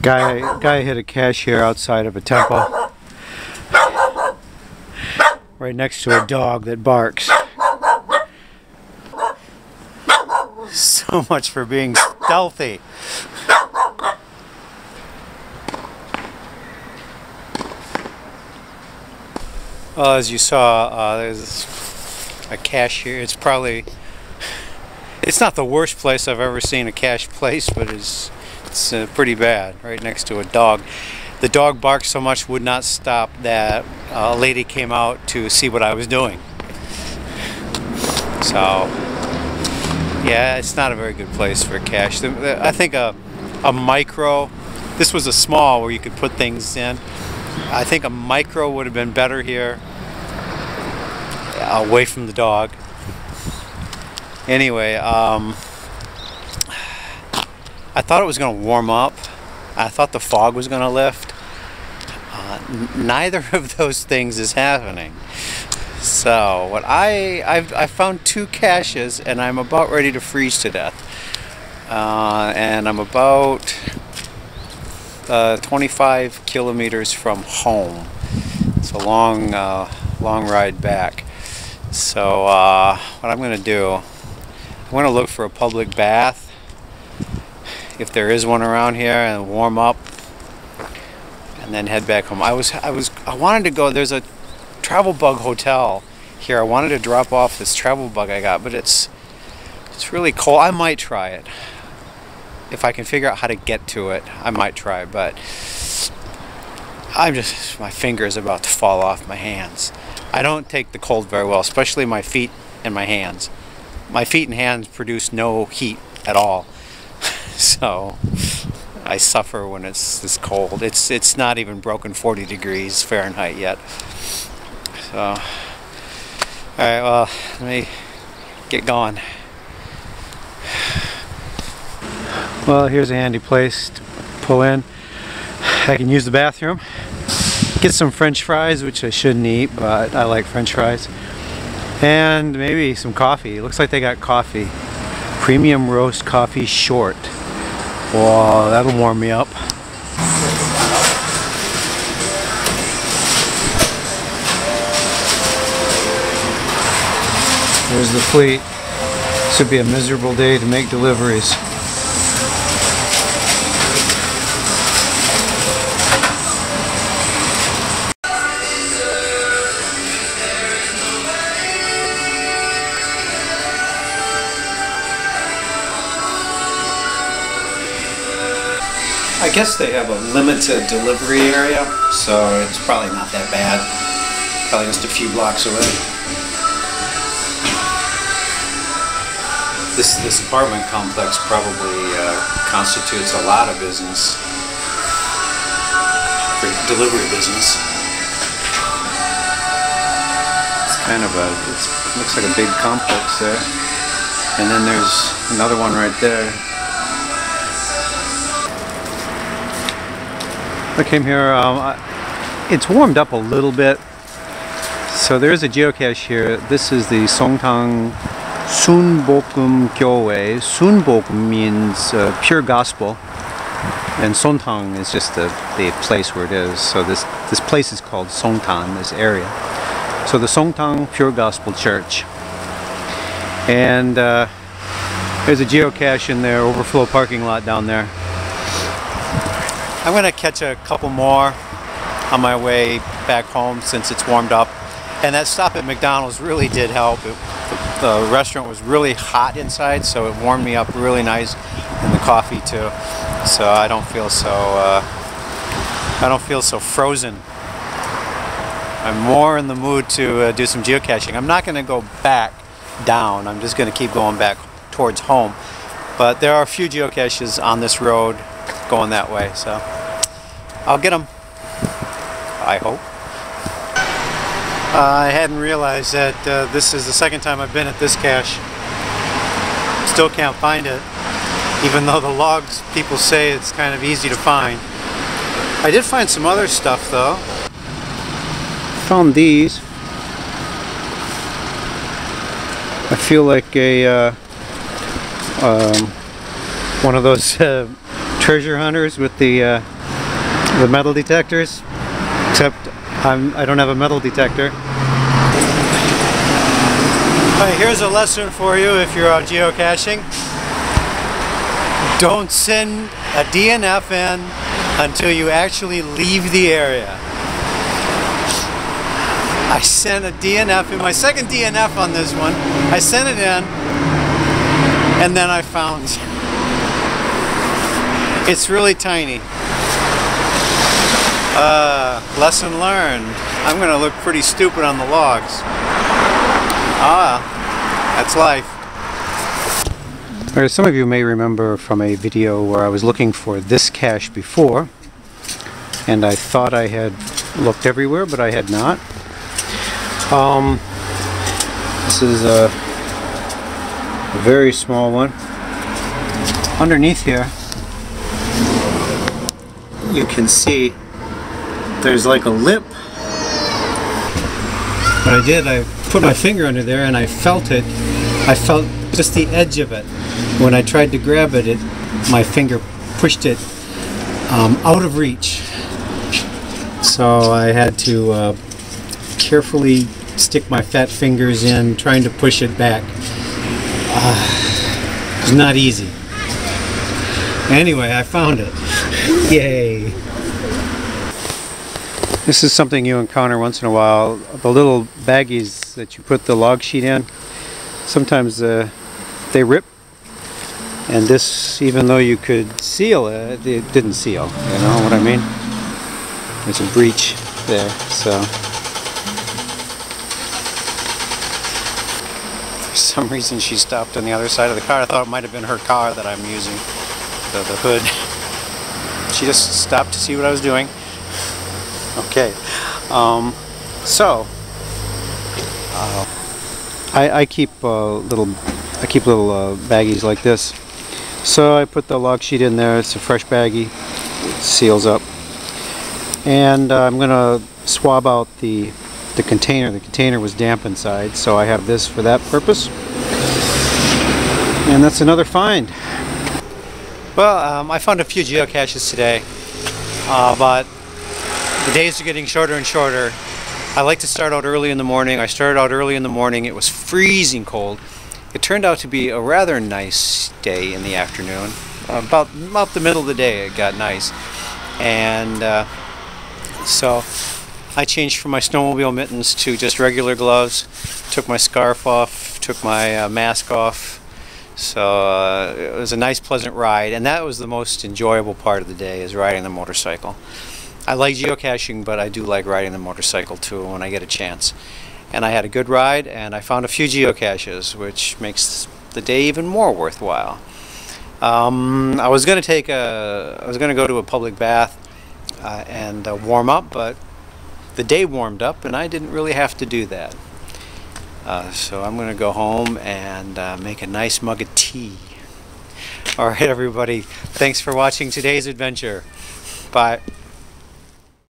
Guy, guy hit a cache here outside of a temple. Right next to a dog that barks. So much for being stealthy. Well, as you saw, uh, there's a cache here. It's probably, it's not the worst place I've ever seen a cache place, but it's, it's uh, pretty bad, right next to a dog. The dog barked so much would not stop that a lady came out to see what I was doing. So, yeah, it's not a very good place for cache. I think a, a micro, this was a small where you could put things in. I think a micro would have been better here, away from the dog. Anyway, um, I thought it was going to warm up. I thought the fog was going to lift. Uh, neither of those things is happening. So what I I've I found two caches and I'm about ready to freeze to death. Uh, and I'm about uh, 25 kilometers from home. It's a long uh, long ride back. So uh, what I'm going to do, I'm going to look for a public bath if there is one around here and warm up and then head back home. I was I was I wanted to go there's a travel bug hotel here. I wanted to drop off this travel bug I got, but it's it's really cold. I might try it. If I can figure out how to get to it, I might try, but I'm just my fingers about to fall off my hands. I don't take the cold very well, especially my feet and my hands. My feet and hands produce no heat at all. so I suffer when it's this cold. It's it's not even broken 40 degrees Fahrenheit yet. So, all right, well, let me get going. Well, here's a handy place to pull in. I can use the bathroom, get some french fries, which I shouldn't eat, but I like french fries, and maybe some coffee. It looks like they got coffee. Premium roast coffee short. Wow, that'll warm me up. There's the fleet. This would be a miserable day to make deliveries. I guess they have a limited delivery area, so it's probably not that bad. Probably just a few blocks away. This, this apartment complex probably uh, constitutes a lot of business for delivery business. It's kind of a, it looks like a big complex there. And then there's another one right there. I came here, um, I, it's warmed up a little bit. So there is a geocache here. This is the Songtan Sunbokum Gyoe. Sunbokum means uh, pure gospel. And Songtan is just the, the place where it is. So this, this place is called Songtan, this area. So the Songtan Pure Gospel Church. And uh, there's a geocache in there, overflow parking lot down there. I'm going to catch a couple more on my way back home since it's warmed up. And that stop at McDonald's really did help. It, the, restaurant was really hot inside, so it warmed me up really nice, and the coffee too. So I don't feel so uh, I don't feel so frozen. I'm more in the mood to uh, do some geocaching. I'm not going to go back down. I'm just going to keep going back towards home. But there are a few geocaches on this road going that way, so. I'll get them. I hope. Uh, I hadn't realized that uh, this is the second time I've been at this cache. Still can't find it, even though the logs people say it's kind of easy to find. I did find some other stuff though. Found these. I feel like a uh, um, one of those uh, treasure hunters with the uh, the metal detectors. Except I'm I don't have a metal detector. Alright, here's a lesson for you if you're out geocaching. Don't send a DNF in until you actually leave the area. I sent a DNF in, my second DNF on this one. I sent it in and then I found it's really tiny. Uh, lesson learned. I'm gonna look pretty stupid on the logs. Ah, that's life. Some of you may remember from a video where I was looking for this cache before and I thought I had looked everywhere but I had not. Um, this is a, a very small one. Underneath here you can see there's like a lip. What I did, I put my finger under there and I felt it. I felt just the edge of it. When I tried to grab it, it my finger pushed it um, out of reach. So I had to uh, carefully stick my fat fingers in, trying to push it back. Uh, it's not easy. Anyway, I found it. Yay! This is something you encounter once in a while. The little baggies that you put the log sheet in, sometimes uh, they rip. And this, even though you could seal it, it didn't seal. You know what I mean? There's a breach there, so. For some reason she stopped on the other side of the car. I thought it might have been her car that I'm using, the, the hood. She just stopped to see what I was doing. Okay, um, so uh, I, I, keep uh, little I keep little uh, baggies like this. So I put the log sheet in there. It's a fresh baggie. Seals up, and uh, I'm gonna swab out the the container. The container was damp inside, so I have this for that purpose. And that's another find. Well, um, I found a few geocaches today, uh, but the days are getting shorter and shorter. I like to start out early in the morning. I started out early in the morning. It was freezing cold. It turned out to be a rather nice day in the afternoon. About, about the middle of the day it got nice. And uh, so I changed from my snowmobile mittens to just regular gloves. Took my scarf off, took my uh, mask off. So uh, it was a nice pleasant ride and that was the most enjoyable part of the day is riding the motorcycle. I like geocaching, but I do like riding the motorcycle too when I get a chance. And I had a good ride, and I found a few geocaches, which makes the day even more worthwhile. Um, I was going to take a, I was going to go to a public bath uh, and uh, warm up, but the day warmed up, and I didn't really have to do that. Uh, so I'm going to go home and uh, make a nice mug of tea. All right, everybody. Thanks for watching today's adventure. Bye.